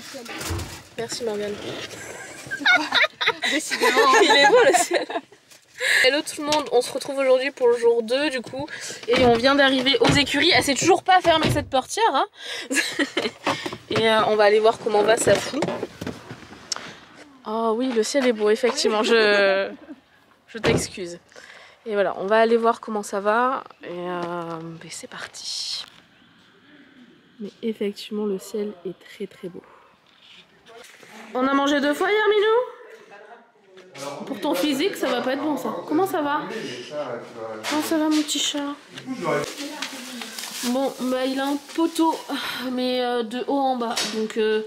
ciel. Merci Morgane. Décidément. Il est beau le ciel. Hello tout le monde, on se retrouve aujourd'hui pour le jour 2 du coup et on vient d'arriver aux écuries. Elle sait toujours pas fermer cette portière hein et euh, on va aller voir comment va sa fou. Oh oui le ciel est beau effectivement, je, je t'excuse. Et voilà, on va aller voir comment ça va et, euh, ben, c'est parti. Mais effectivement le ciel est très très beau. On a mangé deux fois hier Minou pour ton physique, ça va pas être bon ça. Comment ça va Comment ça va mon petit chat Bon, bah il a un poteau, mais euh, de haut en bas. Donc euh,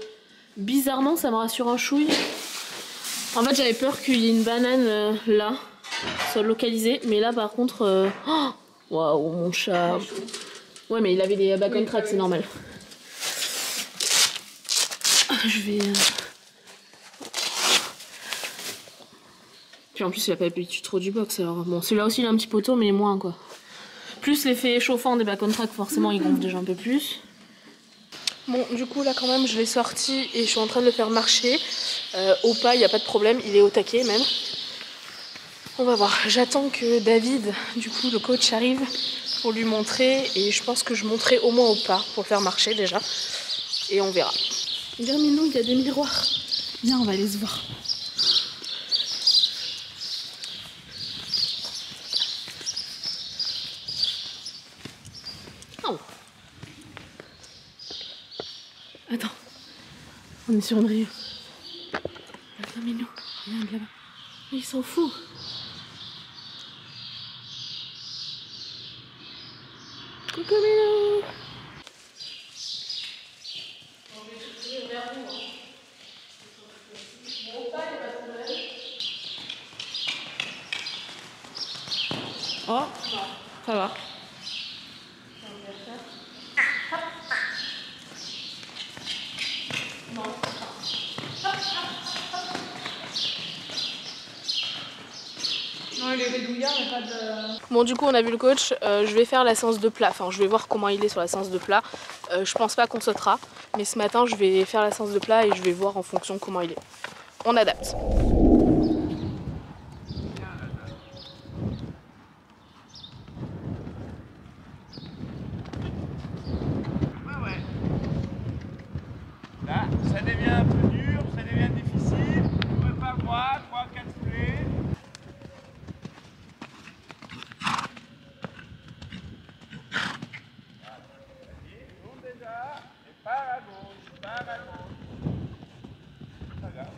bizarrement, ça me rassure un chouille. En fait, j'avais peur qu'il y ait une banane euh, là, soit localisée. Mais là, par contre, oh, waouh, mon chat. Ouais, mais il avait des back on c'est normal. Je vais. Puis en plus, il a pas l'habitude trop du box. Alors bon, celui-là aussi, il a un petit poteau, mais moins quoi. Plus l'effet chauffant des back on track, forcément, il gonfle déjà un peu plus. Bon, du coup, là, quand même, je l'ai sorti et je suis en train de le faire marcher. Euh, au pas, il n'y a pas de problème, il est au taquet même. On va voir. J'attends que David, du coup, le coach, arrive pour lui montrer. Et je pense que je montrerai au moins au pas pour le faire marcher déjà. Et on verra. Viens, Minou, il y a des miroirs. Viens, on va aller se voir. On est sur une rive. Attends, Minou. Regarde là-bas. Il s'en fout. Coucou Minou. Oh, ça va. Bon, du coup, on a vu le coach. Euh, je vais faire la séance de plat. Enfin, je vais voir comment il est sur la séance de plat. Euh, je pense pas qu'on sautera. Mais ce matin, je vais faire la séance de plat et je vais voir en fonction comment il est. On adapte. Ouais, ouais. Là, ça devient un peu dur, ça devient difficile. Vous pouvez pas voir, 3, 4 foulées. Voilà. Vas-y, tourne déjà. Et par à gauche, par à gauche. Pas grave.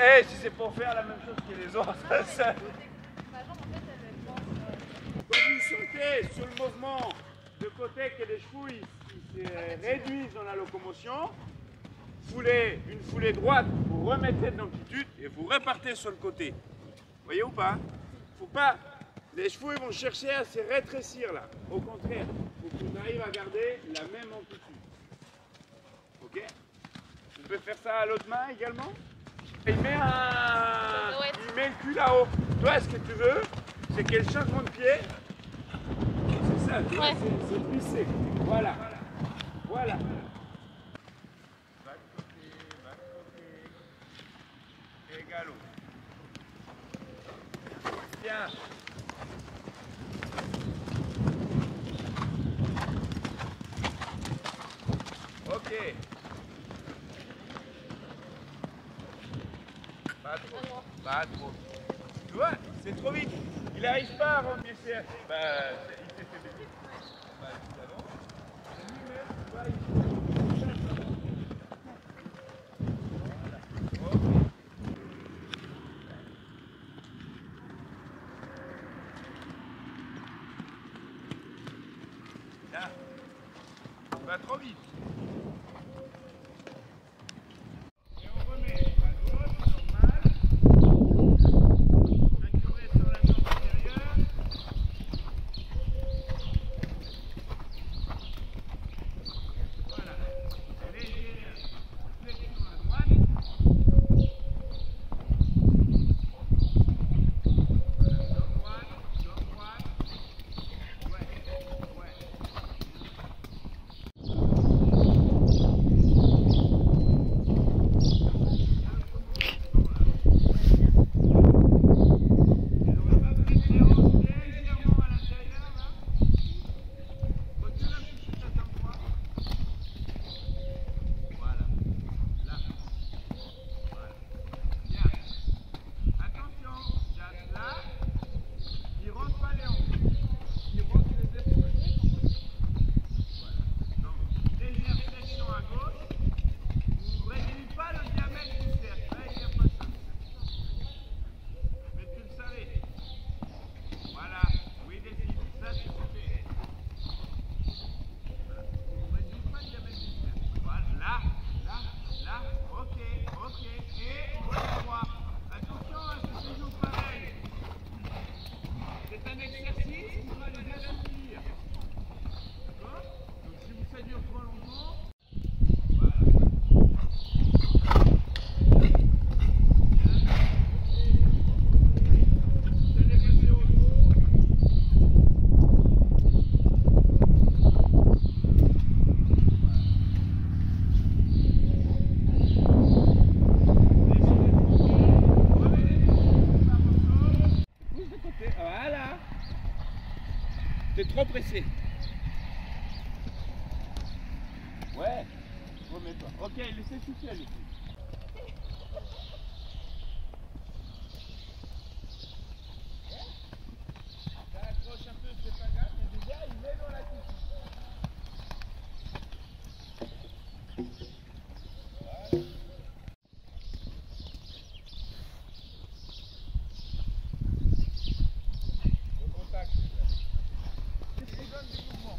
Si, eh, si c'est pour faire la même chose que les autres, ça... Vous sentez sur le mouvement de côté que les chevaux se réduisent dans la locomotion, foulez une foulée droite, vous remettez de l'amplitude et vous repartez sur le côté. Voyez ou pas? Faut pas. Les chevaux vont chercher à se rétrécir là. Au contraire, faut qu'on arrive à garder la même amplitude. Ok? Vous pouvez faire ça à l'autre main également? Il met, un... il met le cul là-haut. Toi, ce que tu veux, c'est qu'il y ait le changement de pied. C'est ça, tu vois, Ouais. c'est- plissé. Voilà. Voilà. Va de côté, va de côté. Et galop. Tiens. Ok. Pas trop. Pas trop. Tu vois, c'est trop vite. Il n'arrive pas à rendre ses... Bah, il s'est fait baiser. Bah, trop vite. Trop pressé. Ouais, remets-toi. Ok, laissez souffler filles. Ça accroche un peu, c'est pas grave, mais déjà il est dans la couche. Au contact. C'est ce qui donne du mouvement.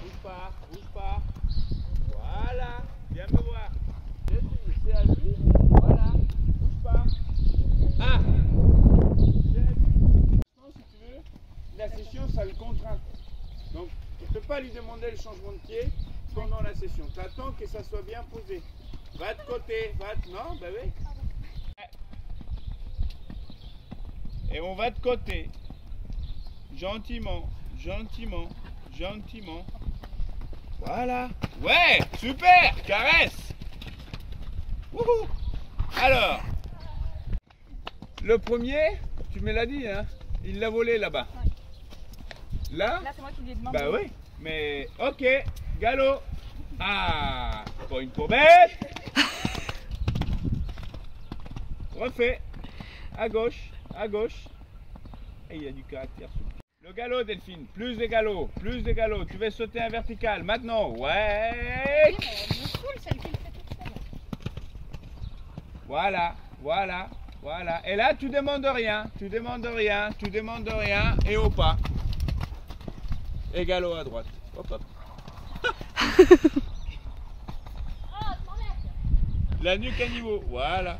Bouge pas, bouge pas. Voilà, viens me voir. C'est lui, c'est à lui. Voilà, bouge pas. Ah C'est à lui. Non, si tu veux, la session, ça le contraint. Donc, tu ne peux pas lui demander le changement de pied pendant la session. Tu bien posé. Va de côté, va de... Non, bah oui. Et on va de côté. Gentiment, gentiment, gentiment. Voilà. Ouais, super, caresse. Wouhou. Alors, le premier, tu me l'as dit, hein, il l'a volé là-bas. Là, Là, c'est moi qui lui ai demandé. bah oui, mais ok, galop. Ah, pour une paurbette. Refait. À gauche, à gauche. Et il y a du caractère. petit. Le galop, Delphine. Plus de galop, plus de galop. Tu vas sauter un vertical. Maintenant, ouais. Elle me saoule, celle qui le fait toute seule. Voilà, voilà, voilà. Et là, tu demandes rien, tu demandes rien, tu demandes rien, et au pas. Et galop à droite. Hop, hop. La nuque à niveau, voilà.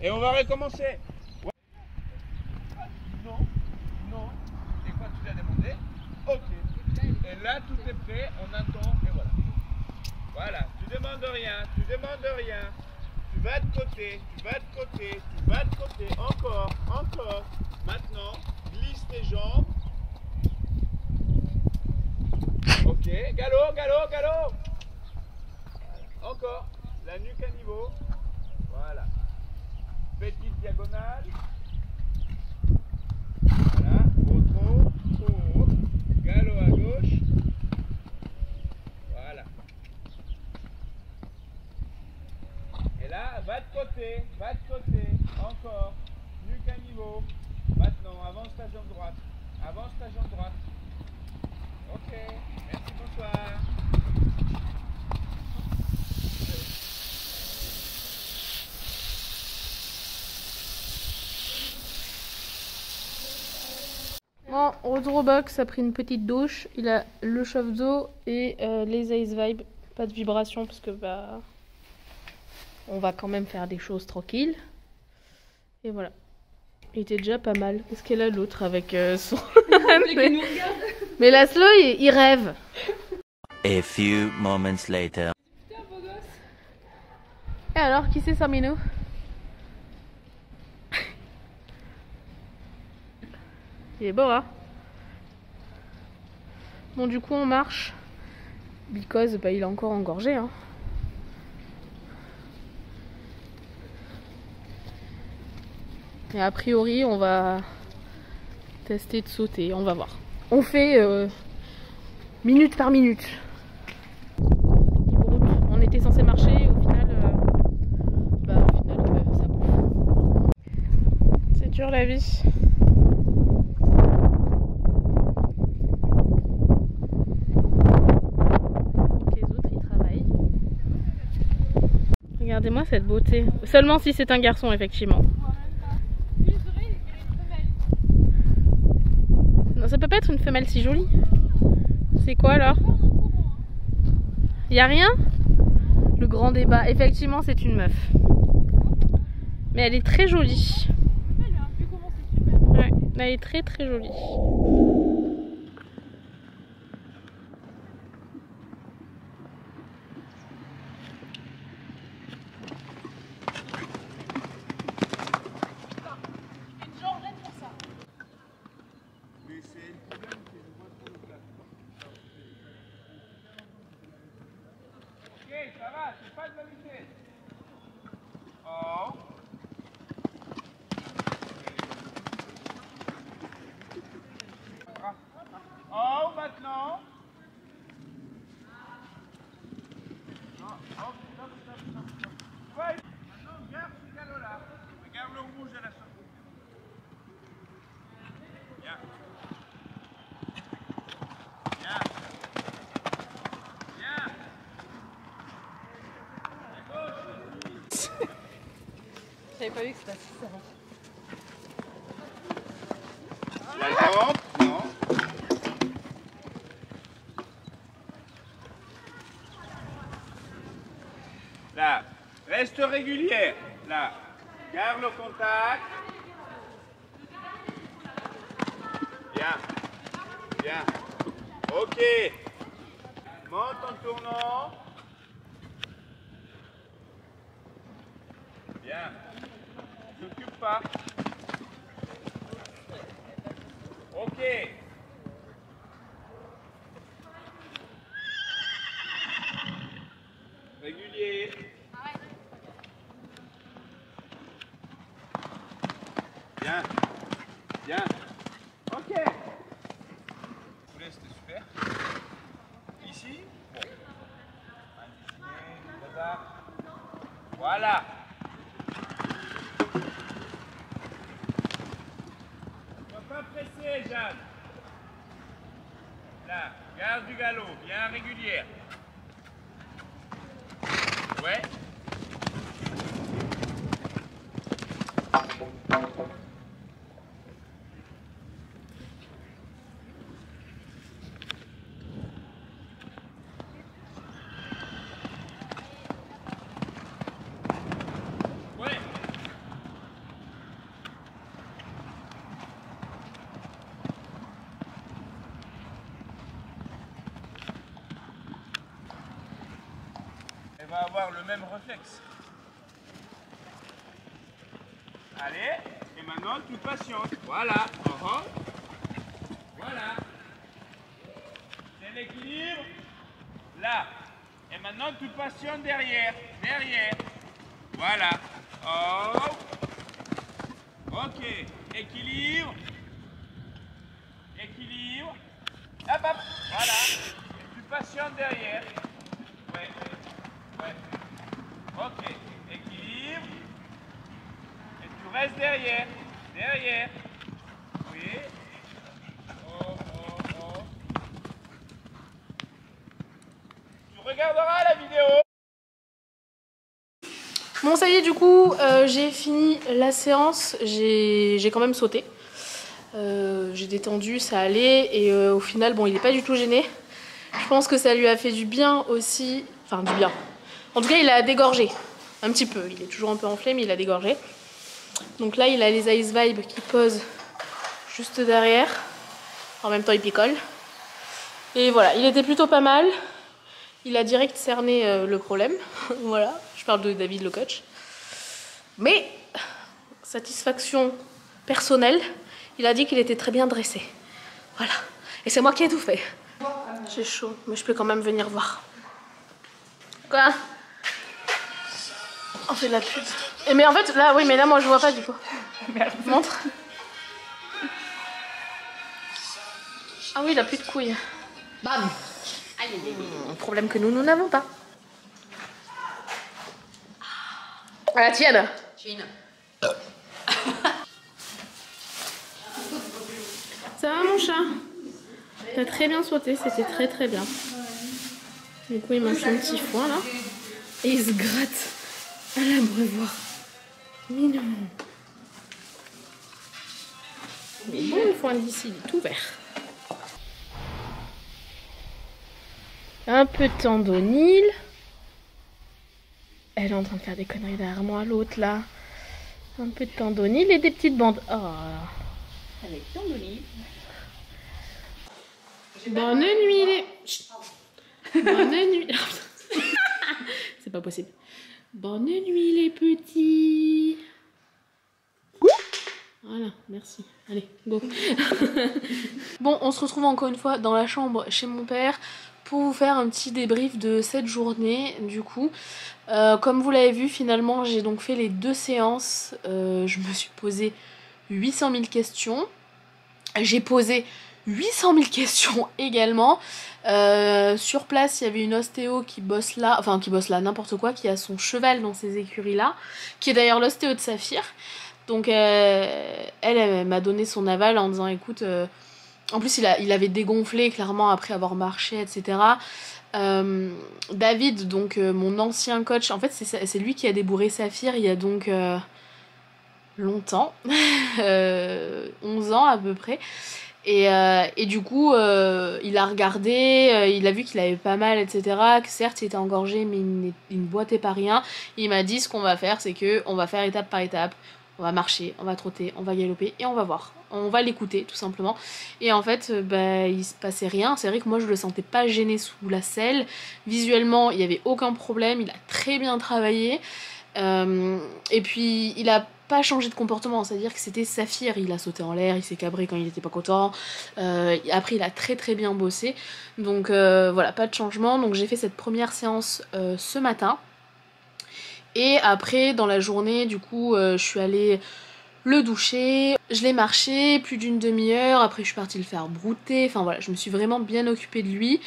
Et on va recommencer. Non, non. Et quoi, tu l'as demandé Ok. Et là, tout est prêt, on attend, et voilà. Voilà, tu demandes rien, tu demandes rien. Tu vas de côté, tu vas de côté, tu vas de côté, encore, encore. Maintenant, glisse tes jambes. Ok, galop, galop, galop. Encore, la nuque à niveau. Voilà. Petite diagonale. Voilà, trop, trop, trop haut. Galop à gauche. Voilà. Et là, va de côté, va de côté, encore, nuque à niveau. Maintenant, avance ta jambe droite, avance ta jambe droite. Ok, merci, bonsoir. Box, a pris une petite douche. Il a le chauffe d'eau et euh, les Ace Vibe. Pas de vibration parce que bah. On va quand même faire des choses tranquilles. Et voilà. Il était déjà pas mal. Qu'est-ce qu'elle a l'autre avec euh, son. mais, mais Laszlo, il, il rêve. A few moments later. Et alors, qui c'est Samino? Il est beau, hein? Bon, du coup, on marche. Because, bah, il est encore engorgé, hein. Et a priori, on va tester de sauter. On va voir. On fait euh, minute par minute. On était censé marcher, au final, euh, bah, au final euh, ça bouffe. C'est dur la vie. Les autres, ils travaillent. Regardez-moi cette beauté. Seulement si c'est un garçon, effectivement. Non, ça peut pas être une femelle si jolie. C'est quoi alors Y a rien Le grand débat. Effectivement, c'est une meuf. Mais elle est très jolie. Ouais, elle est très très jolie. Mais c'est le problème que je vois trop le plafond. Ok, ça va, c'est pas de la j'avais non. Là, reste régulière. Là, garde le contact. Bien, bien. Ok. Monte en tournant. Bien. T'occupe pas. Ok. Régulier. Bien. Bien. Ok. Poulet, c'était super. Ici. Bon. Voilà. On va pas presser, Jeanne. Là, garde du galop, bien régulière. Ouais. Elle avoir le même réflexe. Allez, et maintenant tu patientes. Voilà. Uh-huh. Voilà. C'est l'équilibre. Là. Et maintenant tu patientes derrière. Derrière. Voilà. Oh. Ok. Équilibre. Équilibre. Hop, hop. Voilà. Et tu patientes derrière. Ouais. Ouais. Ok. Équilibre. Et tu restes derrière. Derrière. Oui. Tu regarderas la vidéo. Bon, ça y est, du coup, euh, j'ai fini la séance. J'ai j'ai quand même sauté. Euh, j'ai détendu, ça allait. Et euh, au final, bon, il n'est pas du tout gêné. Je pense que ça lui a fait du bien aussi. Enfin, du bien. En tout cas, il a dégorgé. Un petit peu. Il est toujours un peu enflé, mais il a dégorgé. Donc là, il a les Ice Vibes qui posent juste derrière. En même temps, il picole. Et voilà, il était plutôt pas mal. Il a direct cerné euh, le problème. voilà, je parle de David le coach. Mais, satisfaction personnelle, il a dit qu'il était très bien dressé. Voilà. Et c'est moi qui ai tout fait. J'ai chaud, mais je peux quand même venir voir. Quoi? On fait de la pub. Et mais en fait, là, oui, mais là, moi, je vois pas du coup. Montre. Ah oui, il a plus de couilles. Bam Aïe, aïe, aïe. Un problème que nous, nous n'avons pas. À la tienne. Chine. Ça va mon chat? T'as très bien sauté, c'était très très bien. Du coup il mange son petit foin là. Et il se gratte à l'abreuvoir. Mignon. Mais bon le foin d'ici, il est tout vert. Un peu de tendonil. Elle est en train de faire des conneries derrière moi, l'autre là. Un peu de tendonil et des petites bandes. Oh. Avec olive. Bonne nuit les... Chut. Bonne nuit... C'est pas possible. Bonne nuit les petits. Voilà, merci. Allez, go. bon, on se retrouve encore une fois dans la chambre chez mon père pour vous faire un petit débrief de cette journée du coup. Euh, comme vous l'avez vu, finalement, j'ai donc fait les deux séances. Euh, je me suis posé 800 000 questions. J'ai posé 800 000 questions également. Euh, sur place, il y avait une ostéo qui bosse là, enfin qui bosse là, n'importe quoi, qui a son cheval dans ces écuries-là, qui est d'ailleurs l'ostéo de Saphir. Donc euh, elle, elle m'a donné son aval en disant écoute, euh, en plus il, il avait dégonflé clairement après avoir marché, etc. David, donc mon ancien coach, en fait c'est lui qui a débourré Saphir il y a donc longtemps, 11 ans à peu près. Et, euh, et, du coup, euh, il a regardé, euh, il a vu qu'il avait pas mal, etc. Que certes, il était engorgé, mais il, ne boitait pas rien. Il m'a dit ce qu'on va faire, c'est que on va faire étape par étape. On va marcher, on va trotter, on va galoper et on va voir. On va l'écouter tout simplement. Et en fait, bah, il se passait rien. C'est vrai que moi, je le sentais pas gêné sous la selle. Visuellement, il y avait aucun problème. Il a très bien travaillé. et puis, il a pas changé de comportement, c'est-à-dire que c'était Saphir, il a sauté en l'air, il s'est cabré quand il était pas content, euh, après il a très très bien bossé, donc euh, voilà, pas de changement, donc j'ai fait cette première séance euh, ce matin, et après dans la journée du coup je suis allée le doucher, je l'ai marché plus d'une demi-heure, après je suis partie le faire brouter, enfin voilà, je me suis vraiment bien occupée de lui,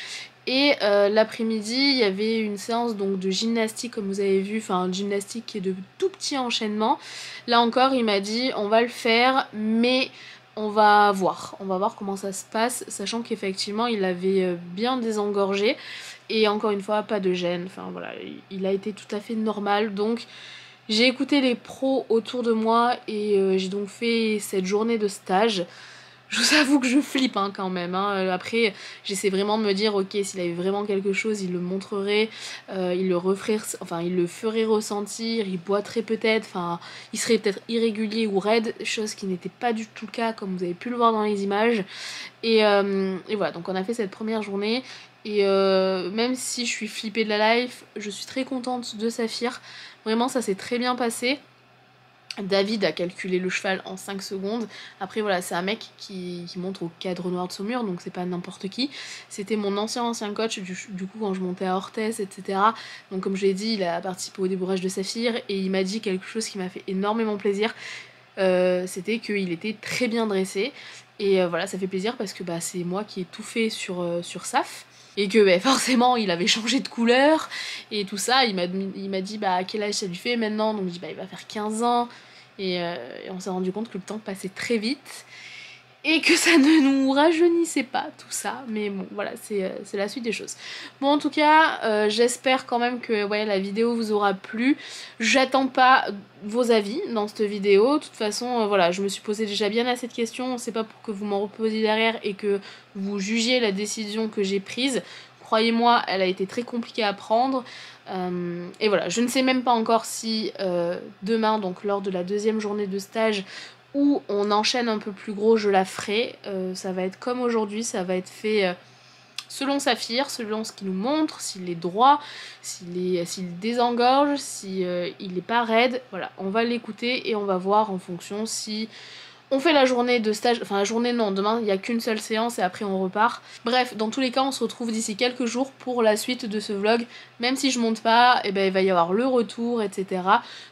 et euh, l'après-midi, il y avait une séance donc de gymnastique, comme vous avez vu, enfin gymnastique qui est de tout petits enchaînements. Là encore, il m'a dit on va le faire, mais on va voir. On va voir comment ça se passe, sachant qu'effectivement, il avait euh, bien désengorgé. Et encore une fois, pas de gêne. Enfin voilà, il a été tout à fait normal. Donc j'ai écouté les pros autour de moi et euh, j'ai donc fait cette journée de stage je vous avoue que je flippe hein, quand même. Hein. Euh, après, j'essaie vraiment de me dire, ok, s'il avait vraiment quelque chose, il le montrerait, euh, il le referait, enfin, il le ferait ressentir, il boiterait peut-être, enfin, il serait peut-être irrégulier ou raide, chose qui n'était pas du tout le cas, comme vous avez pu le voir dans les images. Et, euh, et voilà, donc on a fait cette première journée. Et même si je suis flippée de la life, je suis très contente de Saphir. Vraiment, ça s'est très bien passé. David a calculé le cheval en 5 secondes. Après voilà, c'est un mec qui, montre au cadre noir de Saumur, donc c'est pas n'importe qui. C'était mon ancien ancien coach du, coup quand je montais à Orthez, etc. Donc comme je l'ai dit, il a participé au débourrage de Saphir et il m'a dit quelque chose qui m'a fait énormément plaisir. Euh, c'était qu'il était très bien dressé. Et euh, voilà, ça fait plaisir parce que bah, c'est moi qui ai tout fait sur, euh, sur SAF et que bah, forcément il avait changé de couleur. Et tout ça. Il m'a dit bah, à quel âge ça lui fait maintenant, donc je dis bah, il va faire 15 ans. Et, euh, et on s'est rendu compte que le temps passait très vite et que ça ne nous rajeunissait pas tout ça. Mais bon voilà c'est euh, la suite des choses. Bon en tout cas euh, j'espère quand même que la vidéo vous aura plu. J'attends pas vos avis dans cette vidéo. De toute façon voilà je me suis posé déjà bien assez de questions c'est pas pour que vous m'en reposiez derrière et que vous jugiez la décision que j'ai prise. Croyez-moi elle a été très compliquée à prendre. Euh, et voilà, je ne sais même pas encore si euh, demain, donc lors de la deuxième journée de stage, où on enchaîne un peu plus gros, je la ferai. Euh, ça va être comme aujourd'hui, ça va être fait selon Saphir, selon ce qu'il nous montre, s'il est droit, s'il désengorge, s'il n'est pas raide. Voilà, on va l'écouter et on va voir en fonction si on fait la journée de stage, enfin la journée non, demain il n'y a qu'une seule séance et après on repart. Bref, dans tous les cas on se retrouve d'ici quelques jours pour la suite de ce vlog. Même si je monte pas, eh ben, il va y avoir le retour, etc.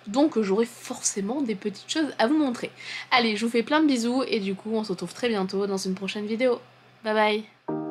Donc j'aurai forcément des petites choses à vous montrer. Allez, je vous fais plein de bisous et du coup on se retrouve très bientôt dans une prochaine vidéo. Bye bye